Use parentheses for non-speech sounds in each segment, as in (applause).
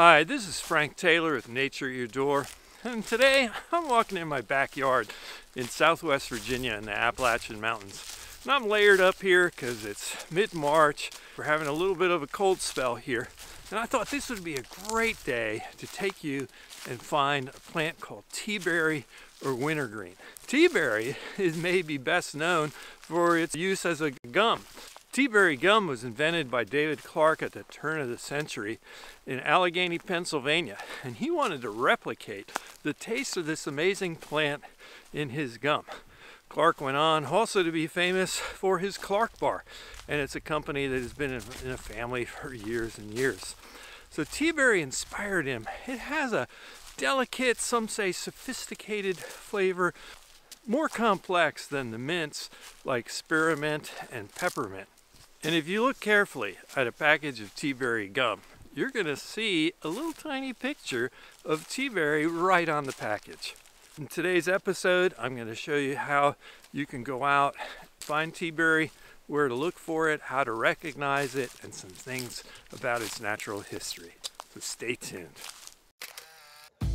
Hi, this is Frank Taylor with Nature at Your Door. And today I'm walking in my backyard in southwest Virginia in the Appalachian Mountains. And I'm layered up here because it's mid-March. We're having a little bit of a cold spell here. And I thought this would be a great day to take you and find a plant called teaberry or wintergreen. Teaberry is maybe best known for its use as a gum. Teaberry gum was invented by David Clark at the turn of the century in Allegheny, Pennsylvania, and he wanted to replicate the taste of this amazing plant in his gum. Clark went on also to be famous for his Clark Bar, and it's a company that has been in a family for years and years. So Teaberry inspired him. It has a delicate, some say sophisticated flavor, more complex than the mints like spearmint and peppermint. And if you look carefully at a package of teaberry gum, you're going to see a little tiny picture of teaberry right on the package. In today's episode, I'm going to show you how you can go out, find teaberry, where to look for it, how to recognize it, and some things about its natural history. So stay tuned.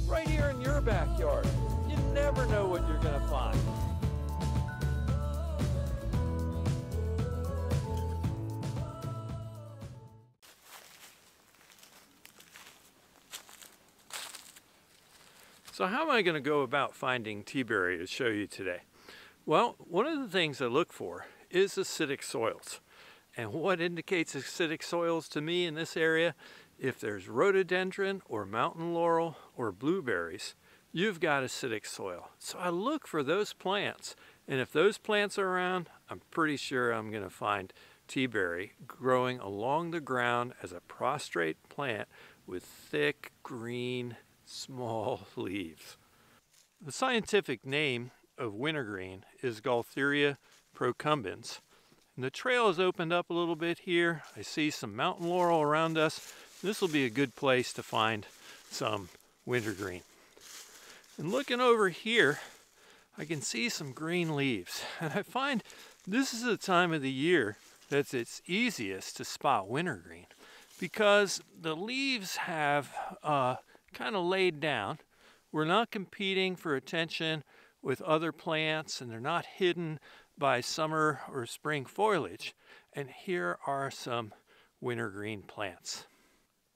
Right here in your backyard, you never know what you're going to find. So how am I going to go about finding tea berry to show you today? Well, one of the things I look for is acidic soils. And what indicates acidic soils to me in this area, if there's rhododendron or mountain laurel or blueberries, you've got acidic soil. So I look for those plants. And if those plants are around, I'm pretty sure I'm going to find tea berry growing along the ground as a prostrate plant with thick green small (laughs) leaves. The scientific name of wintergreen is Gaultheria procumbens. And the trail has opened up a little bit here. I see some mountain laurel around us. This will be a good place to find some wintergreen. And looking over here, I can see some green leaves. (laughs) And I find this is the time of the year that it's easiest to spot wintergreen because the leaves have uh, kind of laid down. We're not competing for attention with other plants and they're not hidden by summer or spring foliage. And here are some wintergreen plants.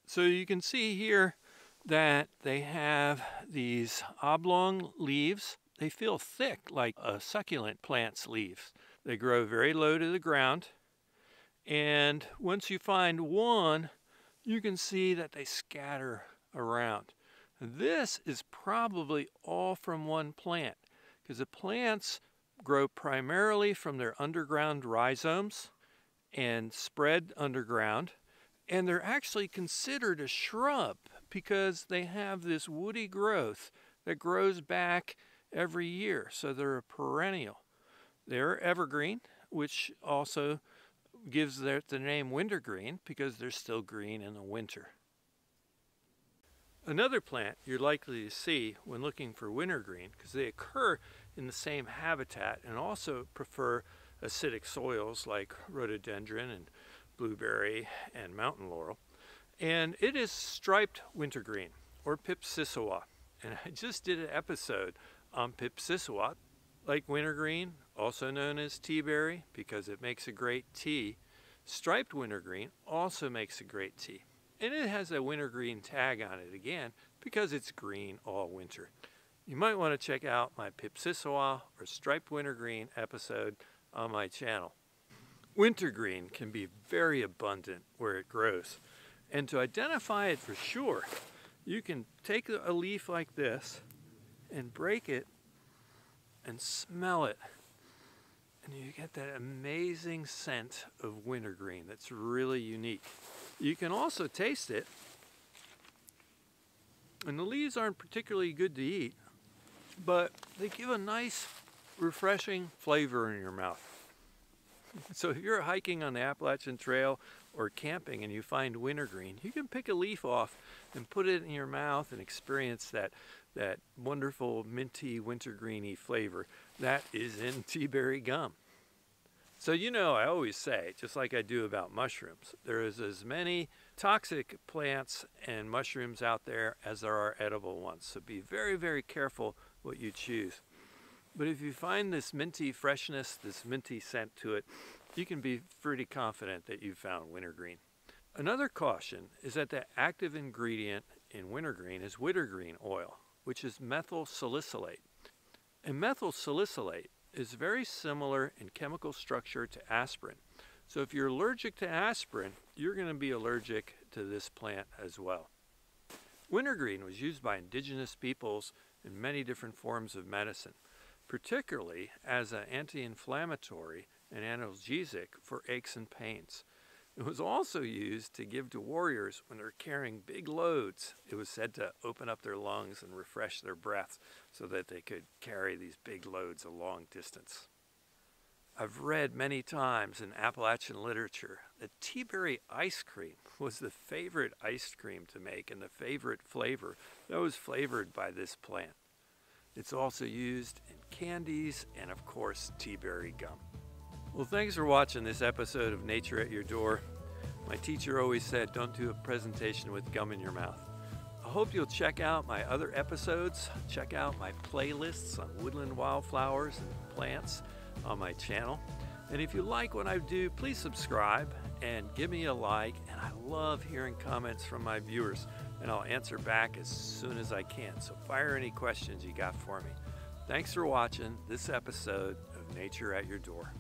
So you can see here that they have these oblong leaves. They feel thick like a succulent plant's leaves. They grow very low to the ground. And once you find one, you can see that they scatter around. This is probably all from one plant because the plants grow primarily from their underground rhizomes and spread underground. And they're actually considered a shrub because they have this woody growth that grows back every year. So they're a perennial. They're evergreen, which also gives their, the name wintergreen because they're still green in the winter. Another plant you're likely to see when looking for wintergreen, because they occur in the same habitat and also prefer acidic soils like rhododendron and blueberry and mountain laurel. And it is striped wintergreen or Pipsissewa. And I just did an episode on Pipsissewa, like wintergreen, also known as tea berry, because it makes a great tea. Striped wintergreen also makes a great tea. And it has a wintergreen tag on it again because it's green all winter. You might want to check out my Pipsissewa or striped wintergreen episode on my channel. Wintergreen can be very abundant where it grows. And to identify it for sure, you can take a leaf like this and break it and smell it. And you get that amazing scent of wintergreen that's really unique. You can also taste it. And the leaves aren't particularly good to eat, but they give a nice, refreshing flavor in your mouth. So if you're hiking on the Appalachian Trail or camping and you find wintergreen, you can pick a leaf off and put it in your mouth and experience that, that wonderful minty wintergreeny flavor. That is in teaberry gum. So you know, I always say, just like I do about mushrooms, there is as many toxic plants and mushrooms out there as there are edible ones. So be very, very careful what you choose. But if you find this minty freshness, this minty scent to it, you can be pretty confident that you've found wintergreen. Another caution is that the active ingredient in wintergreen is wintergreen oil, which is methyl salicylate. And methyl salicylate is very similar in chemical structure to aspirin. So if you're allergic to aspirin, you're going to be allergic to this plant as well. Wintergreen was used by indigenous peoples in many different forms of medicine, particularly as an anti-inflammatory and analgesic for aches and pains. It was also used to give to warriors when they're carrying big loads. It was said to open up their lungs and refresh their breaths so that they could carry these big loads a long distance. I've read many times in Appalachian literature that teaberry ice cream (laughs) was the favorite ice cream to make and the favorite flavor that was flavored by this plant. It's also used in candies and of course teaberry gum. Well, thanks for watching this episode of Nature at Your Door. My teacher always said, don't do a presentation with gum in your mouth. I hope you'll check out my other episodes. Check out my playlists on woodland wildflowers and plants on my channel. And if you like what I do, please subscribe and give me a like. And I love hearing comments from my viewers, and I'll answer back as soon as I can. So fire any questions you got for me. Thanks for watching this episode of Nature at Your Door.